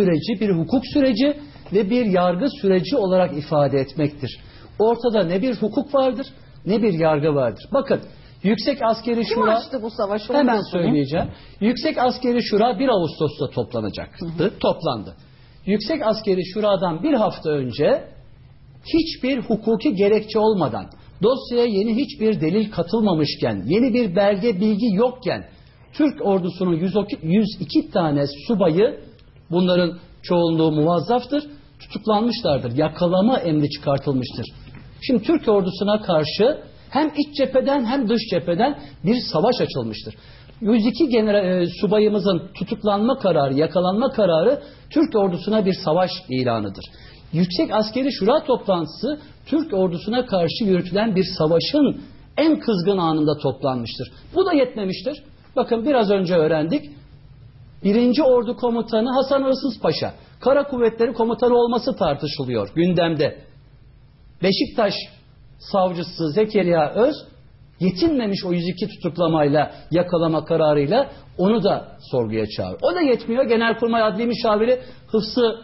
süreci bir hukuk süreci ve bir yargı süreci olarak ifade etmektir. Ortada ne bir hukuk vardır ne bir yargı vardır. Bakın Yüksek Askeri Kim Şura açtı bu savaşı? Onu hemen söyleyeceğim. Yüksek Askeri Şura 1 Ağustos'ta toplanacaktı. Toplandı. Yüksek Askeri Şura'dan bir hafta önce hiçbir hukuki gerekçe olmadan, dosyaya yeni hiçbir delil katılmamışken, yeni bir belge bilgi yokken, Türk ordusunun 102 102 tane subayı, bunların çoğunluğu muvazzaftır, tutuklanmışlardır. Yakalama emri çıkartılmıştır. Şimdi Türk ordusuna karşı hem iç cepheden hem dış cepheden bir savaş açılmıştır. 102 general, e, subayımızın tutuklanma kararı, yakalanma kararı Türk ordusuna bir savaş ilanıdır. Yüksek Askeri Şura toplantısı Türk ordusuna karşı yürütülen bir savaşın en kızgın anında toplanmıştır. Bu da yetmemiştir. Bakın biraz önce öğrendik. Birinci Ordu Komutanı Hasan Arsız Paşa, Kara Kuvvetleri Komutanı olması tartışılıyor gündemde. Beşiktaş savcısı Zekeriya Öz yetinmemiş o 102 tutuklamayla yakalama kararıyla onu da sorguya çağırıyor. O da yetmiyor. Genelkurmay Adli Müşaviri Hıfsı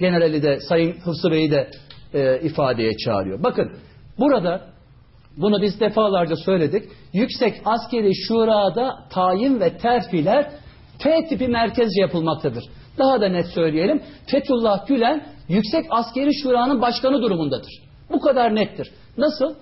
Generali de Sayın Hıfsı Bey'i de e, ifadeye çağırıyor. Bakın burada bunu biz defalarca söyledik. Yüksek Askeri Şura'da tayin ve terfiler F tipi merkezce yapılmaktadır. Daha da net söyleyelim. Fethullah Gülen Yüksek Askeri Şura'nın başkanı durumundadır. Bu kadar nettir. Nasıl?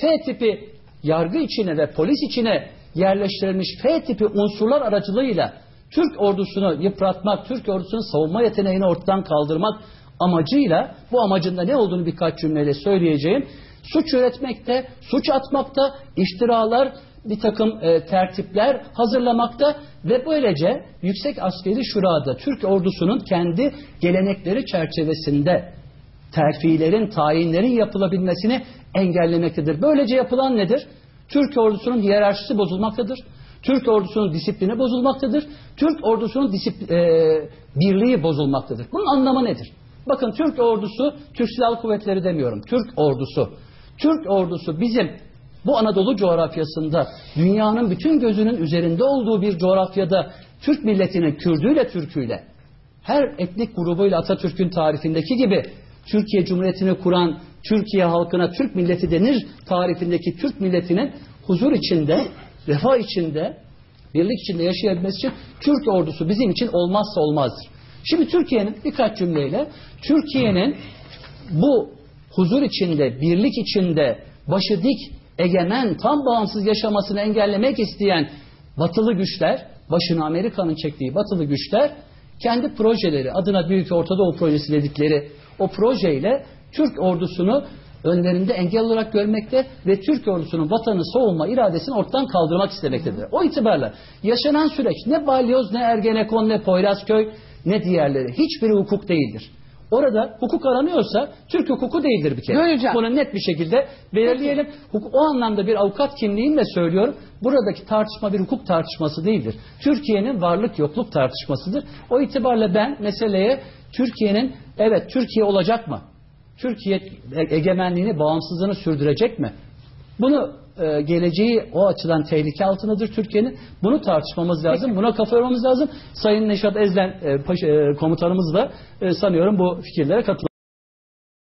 F tipi yargı içine ve polis içine yerleştirilmiş F tipi unsurlar aracılığıyla Türk ordusunu yıpratmak, Türk ordusunun savunma yeteneğini ortadan kaldırmak amacıyla bu amacında ne olduğunu birkaç cümleyle söyleyeceğim. Suç üretmekte, suç atmakta, iftiralar, bir takım e, tertipler hazırlamakta ve böylece Yüksek Askeri Şura'da Türk ordusunun kendi gelenekleri çerçevesinde terfilerin, tayinlerin yapılabilmesini engellemektedir. Böylece yapılan nedir? Türk ordusunun hiyerarşisi bozulmaktadır. Türk ordusunun disiplini bozulmaktadır. Türk ordusunun disip, e, birliği bozulmaktadır. Bunun anlamı nedir? Bakın Türk ordusu, Türk Silahlı Kuvvetleri demiyorum. Türk ordusu. Türk ordusu bizim bu Anadolu coğrafyasında dünyanın bütün gözünün üzerinde olduğu bir coğrafyada Türk milletinin Kürdüyle Türküyle her etnik grubuyla Atatürk'ün tarifindeki gibi Türkiye Cumhuriyeti'ni kuran Türkiye halkına Türk milleti denir tarifindeki Türk milletinin huzur içinde, refah içinde, birlik içinde yaşayabilmesi için Türk ordusu bizim için olmazsa olmazdır. Şimdi Türkiye'nin birkaç cümleyle Türkiye'nin bu huzur içinde, birlik içinde, başı dik, egemen, tam bağımsız yaşamasını engellemek isteyen batılı güçler, başını Amerika'nın çektiği batılı güçler kendi projeleri, adına Büyük Orta Doğu Projesi dedikleri o projeyle Türk ordusunu önlerinde engel olarak görmekte ve Türk ordusunun vatanı savunma iradesini ortadan kaldırmak istemektedir. O itibarla yaşanan süreç ne Balyoz, ne Ergenekon, ne Poyrazköy, ne diğerleri hiçbiri hukuk değildir. Orada hukuk aranıyorsa Türk hukuku değildir bir kere. Bunu net bir şekilde belirleyelim. Hukuk, o anlamda bir avukat kimliğimle söylüyorum. Buradaki tartışma bir hukuk tartışması değildir. Türkiye'nin varlık yokluk tartışmasıdır. O itibarla ben meseleye Türkiye'nin evet Türkiye olacak mı? Türkiye egemenliğini, bağımsızlığını sürdürecek mi? Bunu e, geleceği o açıdan tehlike altındadır Türkiye'nin. Bunu tartışmamız lazım. Buna kafa yormamız lazım. Sayın Neşat Ezlen e, e, komutanımız da e, sanıyorum bu fikirlere katılıyor.